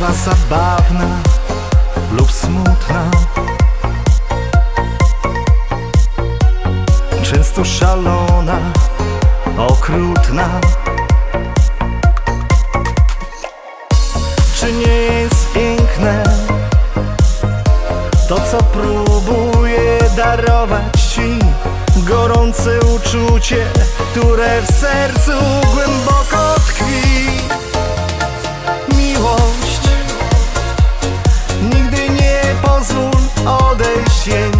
bywa zabawna lub smutna. Często szalona, okrutna. Czy nie jest piękne to, co próbuję darować ci? Gorące uczucie, które w sercu głęboko odejść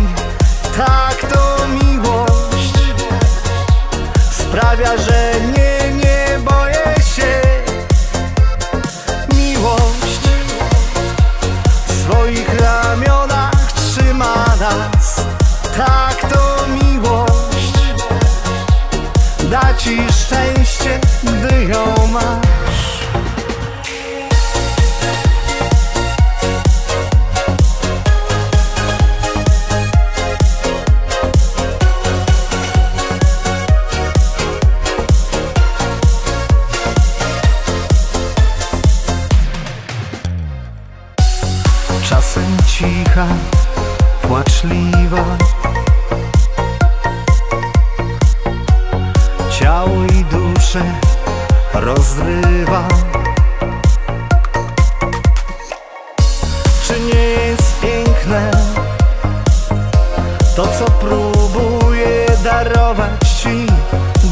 cicha, płaczliwa. Ciało i duszę rozrywa. Czy nie jest piękne To co próbuję darować ci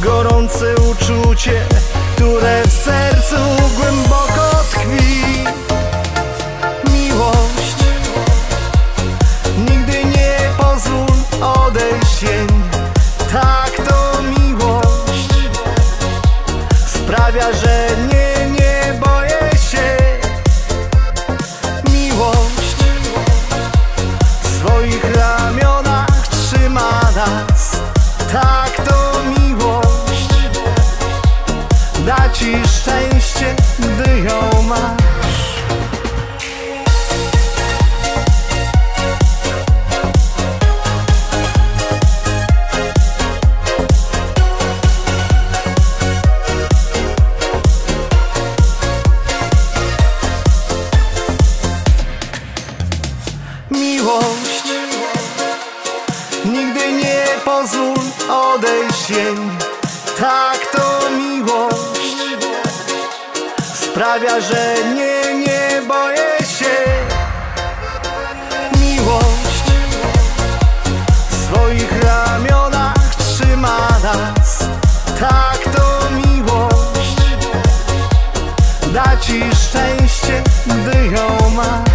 Gorące uczucie, które w sercu głęboko nigdy nie pozwól odejść Tak to miłość Sprawia, że nie, nie boję się. Miłość w swoich ramionach trzyma nas. Tak to miłość Da ci szczęście, gdy ją masz.